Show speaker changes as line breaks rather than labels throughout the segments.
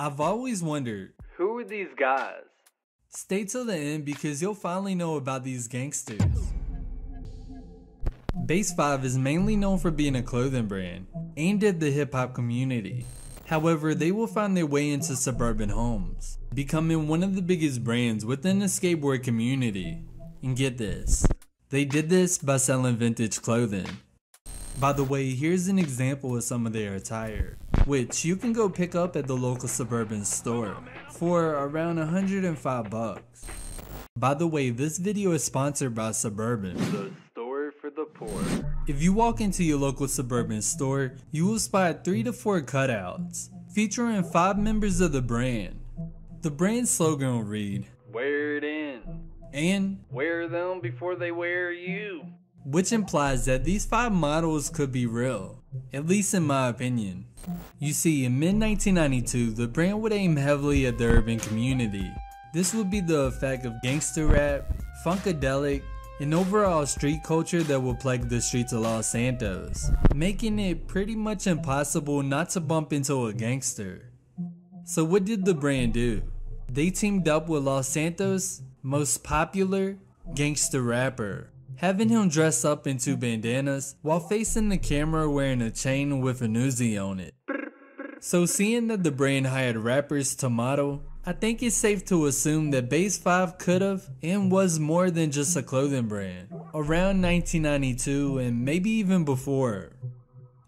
I've always wondered
Who are these guys?
Stay till the end because you'll finally know about these gangsters. Base 5 is mainly known for being a clothing brand aimed at the hip hop community. However, they will find their way into suburban homes, becoming one of the biggest brands within the skateboard community. And get this, they did this by selling vintage clothing. By the way, here's an example of some of their attire, which you can go pick up at the local Sub Urban store for around 105 bucks. By the way, this video is sponsored by Sub Urban.
The store for the poor.
If you walk into your local Sub Urban store, you will spot 3 to 4 cutouts featuring 5 members of the brand. The brand slogan will read,
Wear it in.
and
Wear them before they wear you.
Which implies that these five models could be real, at least in my opinion. You see, in mid 1992, the brand would aim heavily at the urban community. This would be the effect of gangster rap, funkadelic, and overall street culture that would plague the streets of Los Santos, making it pretty much impossible not to bump into a gangster. So, what did the brand do? They teamed up with Los Santos' most popular gangster rapper, having him dress up in two bandanas while facing the camera wearing a chain with an Uzi on it. So, seeing that the brand hired rappers to model, I think it's safe to assume that Base 5 could have and was more than just a clothing brand. Around 1992 and maybe even before.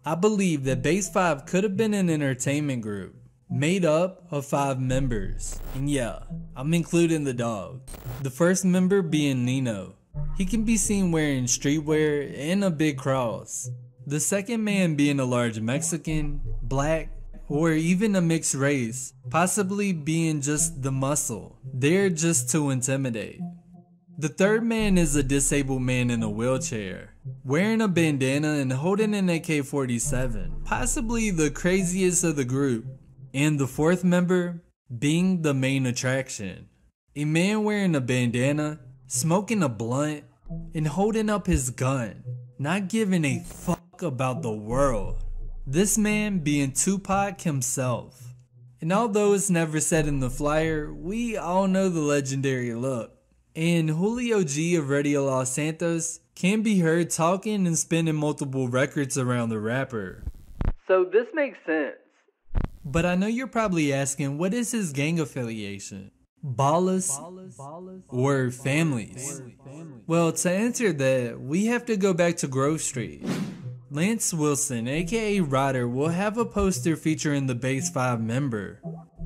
I believe that Base 5 could have been an entertainment group made up of five members. And yeah, I'm including the dog. The first member being Nino. He can be seen wearing streetwear and a big cross. The second man being a large Mexican, black, or even a mixed race, possibly being just the muscle, there just to intimidate. The third man is a disabled man in a wheelchair, wearing a bandana and holding an AK 47, possibly the craziest of the group. And the fourth member being the main attraction. A man wearing a bandana, smoking a blunt, and holding up his gun, not giving a fuck about the world. This man being Tupac himself. And although it's never said in the flyer, we all know the legendary look. And Julio G of Radio Los Santos can be heard talking and spinning multiple records around the rapper.
So this makes sense.
But I know you're probably asking, what is his gang affiliation? Ballas or families? Well, to answer that, we have to go back to Grove Street. Lance Wilson, aka Ryder, will have a poster featuring the Base 5 member.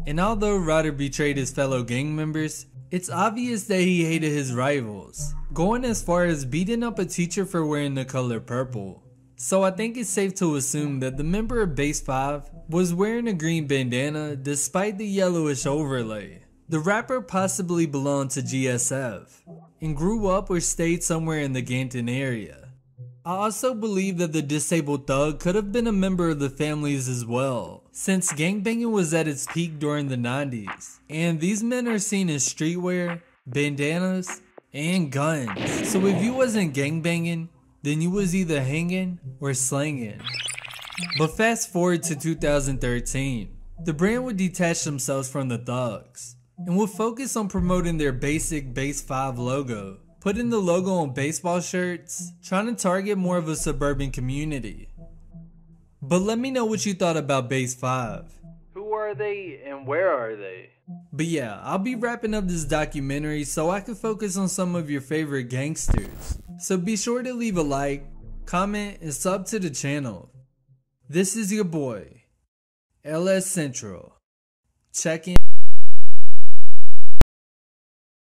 And although Ryder betrayed his fellow gang members, it's obvious that he hated his rivals, going as far as beating up a teacher for wearing the color purple. So I think it's safe to assume that the member of Base 5 was wearing a green bandana despite the yellowish overlay. The rapper possibly belonged to GSF and grew up or stayed somewhere in the Ganton area. I also believe that the disabled thug could have been a member of the families as well, since gangbanging was at its peak during the 90s, and these men are seen in streetwear, bandanas, and guns. So if you wasn't gangbanging, then you was either hanging or slanging. But fast forward to 2013, the brand would detach themselves from the thugs and will focus on promoting their basic Base 5 logo, putting the logo on baseball shirts, trying to target more of a suburban community. But let me know what you thought about Base 5.
Who are they and where are they?
But yeah, I'll be wrapping up this documentary so I can focus on some of your favorite gangsters. So be sure to leave a like, comment, and sub to the channel. This is your boy, LS Central. Check in.